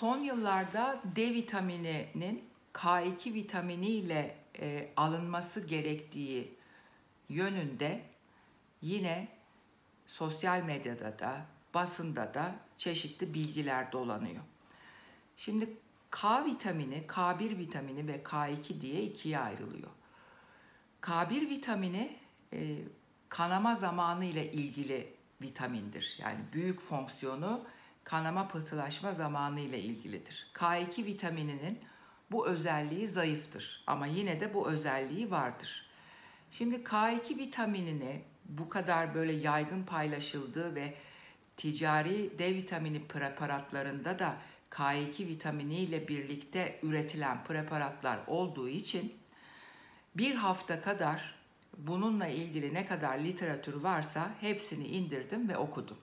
son yıllarda D vitamininin K2 vitaminiyle e, alınması gerektiği yönünde yine sosyal medyada da basında da çeşitli bilgiler dolanıyor. Şimdi K vitamini, K1 vitamini ve K2 diye ikiye ayrılıyor. K1 vitamini e, kanama zamanı ile ilgili vitamindir. Yani büyük fonksiyonu kanama pıhtılaşma zamanı ile ilgilidir. K2 vitamininin bu özelliği zayıftır ama yine de bu özelliği vardır. Şimdi K2 vitaminini bu kadar böyle yaygın paylaşıldığı ve ticari D vitamini preparatlarında da K2 vitamini ile birlikte üretilen preparatlar olduğu için bir hafta kadar bununla ilgili ne kadar literatür varsa hepsini indirdim ve okudum.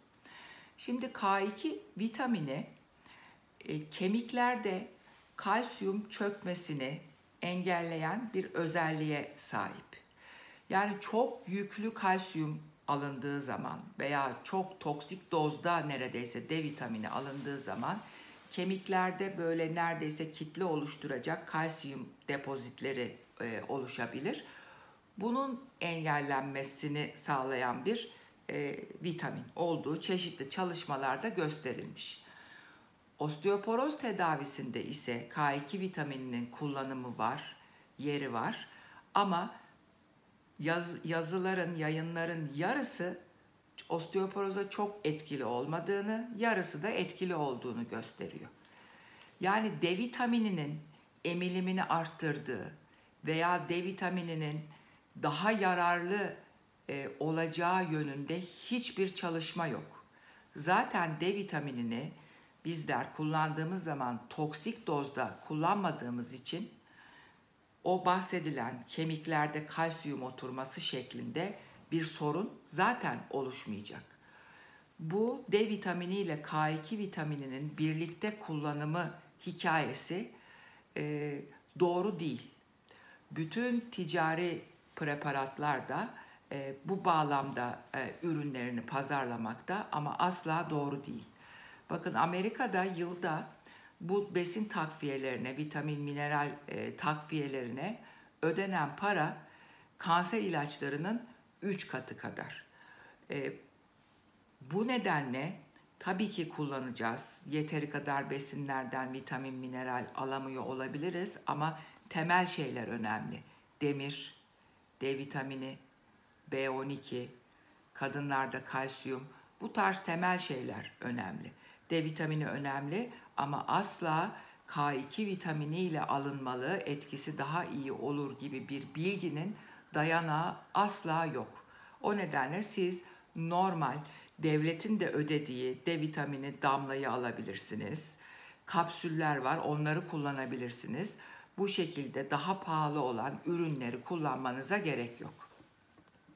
Şimdi K2 vitamini e, kemiklerde kalsiyum çökmesini engelleyen bir özelliğe sahip. Yani çok yüklü kalsiyum alındığı zaman veya çok toksik dozda neredeyse D vitamini alındığı zaman kemiklerde böyle neredeyse kitle oluşturacak kalsiyum depozitleri e, oluşabilir. Bunun engellenmesini sağlayan bir e, vitamin olduğu çeşitli çalışmalarda gösterilmiş. Osteoporoz tedavisinde ise K2 vitamininin kullanımı var, yeri var ama yaz, yazıların, yayınların yarısı osteoporoza çok etkili olmadığını, yarısı da etkili olduğunu gösteriyor. Yani D vitamininin emilimini arttırdığı veya D vitamininin daha yararlı e, olacağı yönünde hiçbir çalışma yok. Zaten D vitaminini bizler kullandığımız zaman toksik dozda kullanmadığımız için o bahsedilen kemiklerde kalsiyum oturması şeklinde bir sorun zaten oluşmayacak. Bu D vitamini ile K2 vitamininin birlikte kullanımı hikayesi e, doğru değil. Bütün ticari preparatlar da e, bu bağlamda e, ürünlerini pazarlamakta ama asla doğru değil. Bakın Amerika'da yılda bu besin takviyelerine, vitamin, mineral e, takviyelerine ödenen para kanser ilaçlarının 3 katı kadar. E, bu nedenle tabii ki kullanacağız. Yeteri kadar besinlerden vitamin, mineral alamıyor olabiliriz ama temel şeyler önemli. Demir, D vitamini, B12, kadınlarda kalsiyum bu tarz temel şeyler önemli. D vitamini önemli ama asla K2 vitamini ile alınmalı etkisi daha iyi olur gibi bir bilginin dayanağı asla yok. O nedenle siz normal devletin de ödediği D vitamini damlayı alabilirsiniz. Kapsüller var onları kullanabilirsiniz. Bu şekilde daha pahalı olan ürünleri kullanmanıza gerek yok.